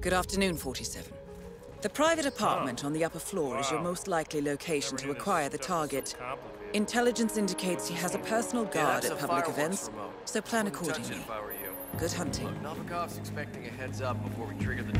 Good afternoon, 47. The private apartment ah. on the upper floor is your ah. most likely location to acquire the target. Intelligence indicates he has a personal guard at public events, so plan Wouldn't touch it accordingly. if I were you. Good hunting. Novikov's expecting a heads up before we trigger the...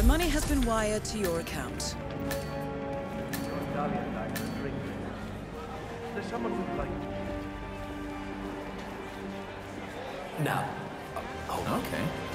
The money has been wired to your account. Dahlia and I had a drink. There's someone who'd like to Now. Oh, okay.